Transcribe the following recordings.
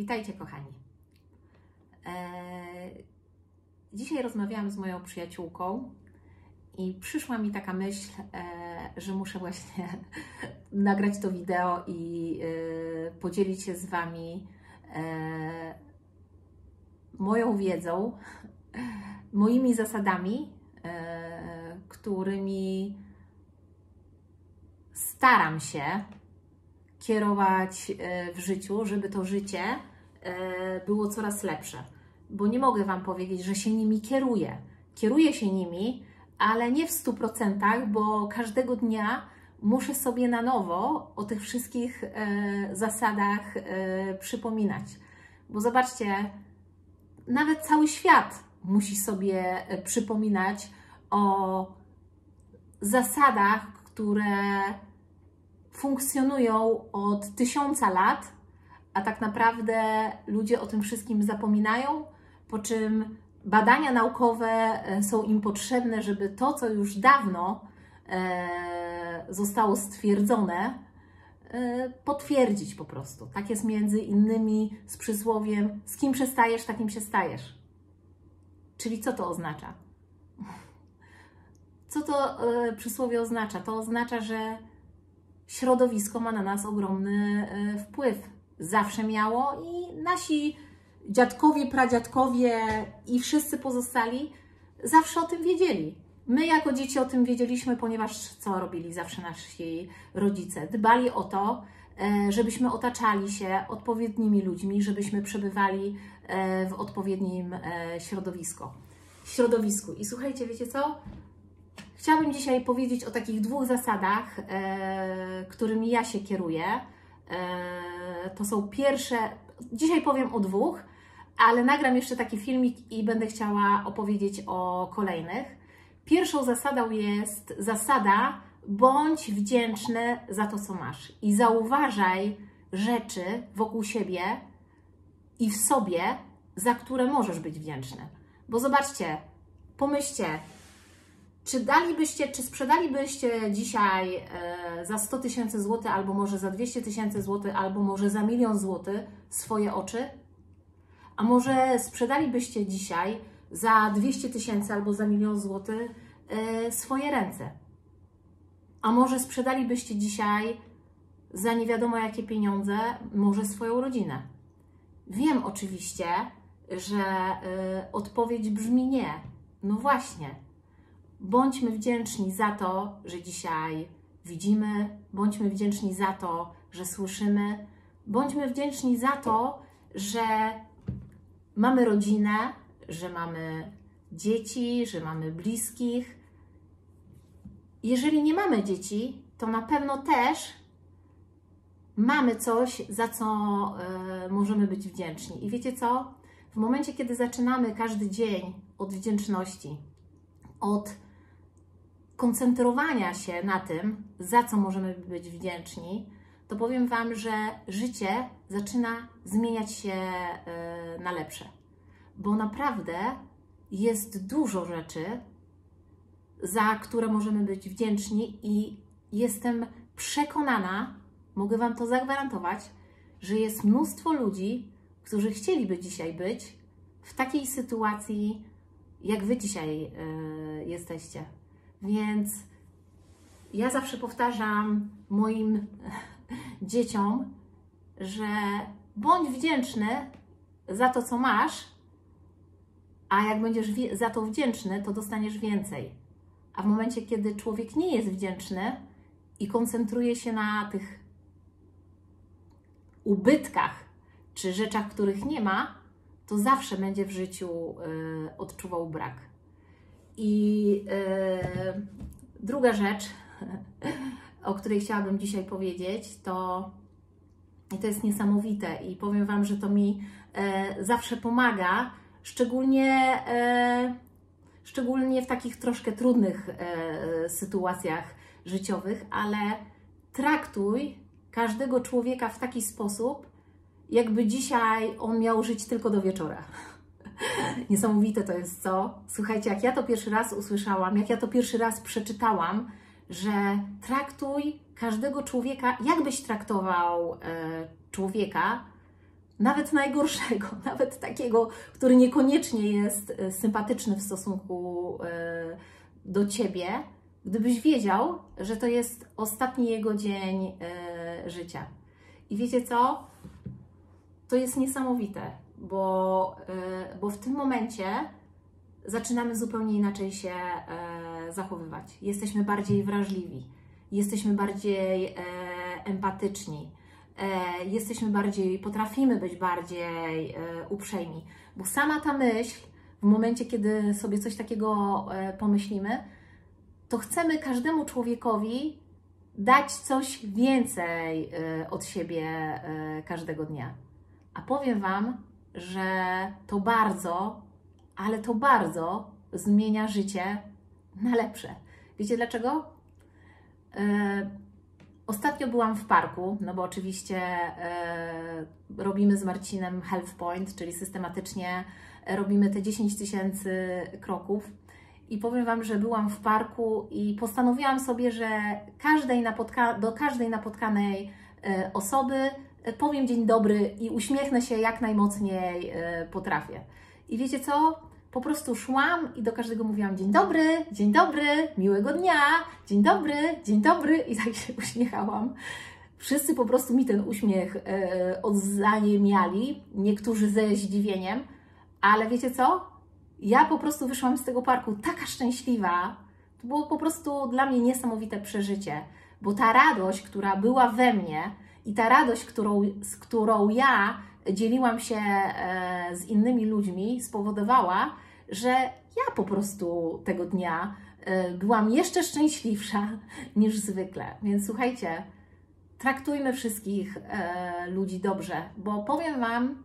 Witajcie, kochani. Eee, dzisiaj rozmawiałam z moją przyjaciółką i przyszła mi taka myśl, e, że muszę właśnie nagrać to wideo i e, podzielić się z Wami e, moją wiedzą, moimi zasadami, e, którymi staram się kierować e, w życiu, żeby to życie było coraz lepsze. Bo nie mogę Wam powiedzieć, że się nimi kieruję. Kieruję się nimi, ale nie w 100%, bo każdego dnia muszę sobie na nowo o tych wszystkich e, zasadach przypominać. Bo zobaczcie, nawet cały świat musi sobie przypominać o zasadach, które funkcjonują od tysiąca lat, a tak naprawdę ludzie o tym wszystkim zapominają, po czym badania naukowe e, są im potrzebne, żeby to, co już dawno e, zostało stwierdzone, e, potwierdzić po prostu. Tak jest między innymi z przysłowiem: z kim przestajesz, takim się stajesz. Czyli co to oznacza? Co to przysłowie oznacza? To oznacza, że środowisko ma na nas ogromny wpływ. Zawsze miało i nasi dziadkowie, pradziadkowie i wszyscy pozostali zawsze o tym wiedzieli. My jako dzieci o tym wiedzieliśmy, ponieważ co robili zawsze nasi rodzice? Dbali o to, e, żebyśmy otaczali się odpowiednimi ludźmi, żebyśmy przebywali e, w odpowiednim środowisku. środowisku. I słuchajcie, wiecie co? Chciałabym dzisiaj powiedzieć o takich dwóch zasadach, e, którymi ja się kieruję. To są pierwsze, dzisiaj powiem o dwóch, ale nagram jeszcze taki filmik i będę chciała opowiedzieć o kolejnych. Pierwszą zasadą jest zasada bądź wdzięczny za to, co masz i zauważaj rzeczy wokół siebie i w sobie, za które możesz być wdzięczny. Bo zobaczcie, pomyślcie, czy dalibyście, czy sprzedalibyście dzisiaj e, za 100 tysięcy złotych, albo może za 200 tysięcy złotych, albo może za milion złotych swoje oczy? A może sprzedalibyście dzisiaj za 200 tysięcy albo za milion złotych e, swoje ręce? A może sprzedalibyście dzisiaj za nie wiadomo jakie pieniądze, może swoją rodzinę? Wiem oczywiście, że e, odpowiedź brzmi nie. No właśnie Bądźmy wdzięczni za to, że dzisiaj widzimy, bądźmy wdzięczni za to, że słyszymy, bądźmy wdzięczni za to, że mamy rodzinę, że mamy dzieci, że mamy bliskich. Jeżeli nie mamy dzieci, to na pewno też mamy coś, za co y, możemy być wdzięczni. I wiecie co? W momencie, kiedy zaczynamy każdy dzień od wdzięczności, od koncentrowania się na tym, za co możemy być wdzięczni, to powiem Wam, że życie zaczyna zmieniać się e, na lepsze. Bo naprawdę jest dużo rzeczy, za które możemy być wdzięczni, i jestem przekonana, mogę Wam to zagwarantować, że jest mnóstwo ludzi, którzy chcieliby dzisiaj być w takiej sytuacji, jak Wy dzisiaj y, jesteście. Więc ja zawsze powtarzam moim dzieciom, że bądź wdzięczny za to, co masz, a jak będziesz za to wdzięczny, to dostaniesz więcej. A w momencie, kiedy człowiek nie jest wdzięczny i koncentruje się na tych ubytkach czy rzeczach, których nie ma, to zawsze będzie w życiu y, odczuwał brak. I yy, druga rzecz, o której chciałabym dzisiaj powiedzieć, to i to jest niesamowite i powiem Wam, że to mi e, zawsze pomaga, szczególnie, e, szczególnie w takich troszkę trudnych e, sytuacjach życiowych, ale traktuj każdego człowieka w taki sposób, jakby dzisiaj on miał żyć tylko do wieczora. Niesamowite to jest co? Słuchajcie, jak ja to pierwszy raz usłyszałam, jak ja to pierwszy raz przeczytałam, że traktuj każdego człowieka, jakbyś traktował e, człowieka, nawet najgorszego, nawet takiego, który niekoniecznie jest e, sympatyczny w stosunku e, do ciebie, gdybyś wiedział, że to jest ostatni jego dzień e, życia. I wiecie co? To jest niesamowite, bo, bo w tym momencie zaczynamy zupełnie inaczej się zachowywać. Jesteśmy bardziej wrażliwi, jesteśmy bardziej empatyczni E, jesteśmy bardziej, potrafimy być bardziej e, uprzejmi, bo sama ta myśl, w momencie, kiedy sobie coś takiego e, pomyślimy, to chcemy każdemu człowiekowi dać coś więcej od siebie każdego dnia. A powiem Wam, że to bardzo, ale to bardzo zmienia życie na lepsze. Wiecie dlaczego? Ostatnio byłam w parku, no bo oczywiście e, robimy z Marcinem Health Point, czyli systematycznie robimy te 10 tysięcy kroków. I powiem Wam, że byłam w parku i postanowiłam sobie, że każdej napotka- do każdej napotkanej e, osoby powiem dzień dobry i uśmiechnę się jak najmocniej e, potrafię. I wiecie co? po prostu szłam i do każdego mówiłam dzień dobry, dzień dobry, miłego dnia, dzień dobry, dzień dobry i tak się uśmiechałam. Wszyscy po prostu mi ten uśmiech e, odzajemiali, niektórzy ze zdziwieniem, ale wiecie co? Ja po prostu wyszłam z tego parku taka szczęśliwa. To było po prostu dla mnie niesamowite przeżycie, bo ta radość, która była we mnie i ta radość, którą, z którą ja dzieliłam się e, z innymi ludźmi, spowodowała, że ja po prostu tego dnia e, byłam jeszcze szczęśliwsza niż zwykle. Więc słuchajcie, traktujmy wszystkich e, ludzi dobrze, bo powiem Wam,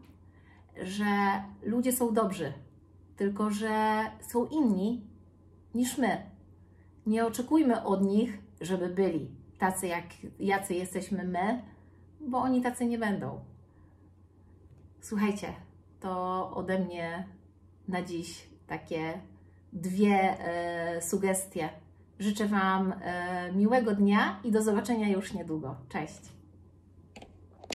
że ludzie są dobrzy, tylko że są inni niż my. Nie oczekujmy od nich, żeby byli tacy, jak, jacy jesteśmy my, bo oni tacy nie będą. Słuchajcie, to ode mnie na dziś takie dwie e, sugestie. Życzę Wam e, miłego dnia i do zobaczenia już niedługo. Cześć!